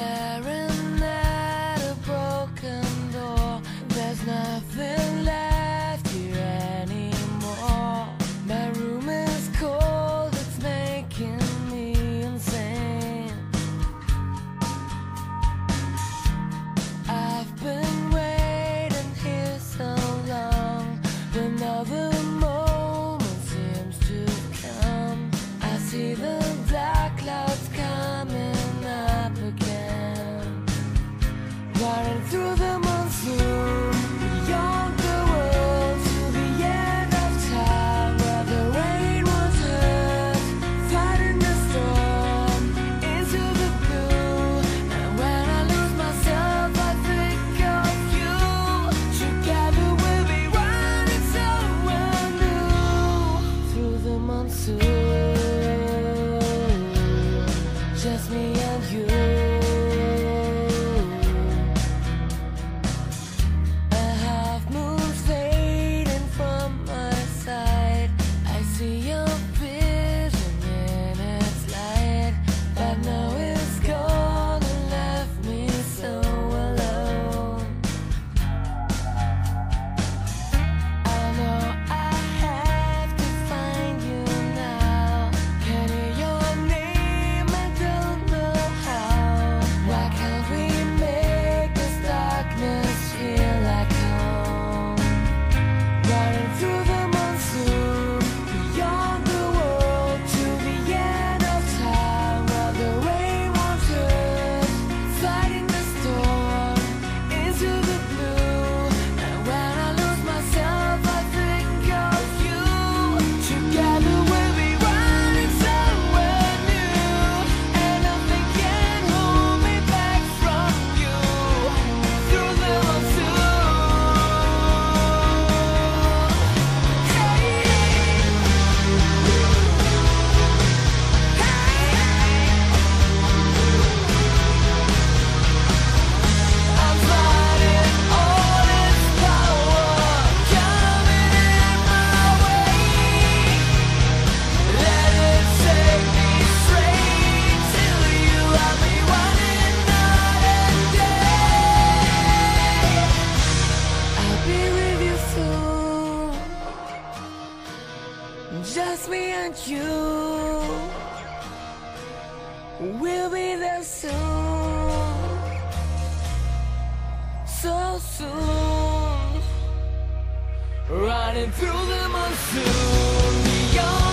step want you. Will be there soon, so soon, Riding through the monsoon.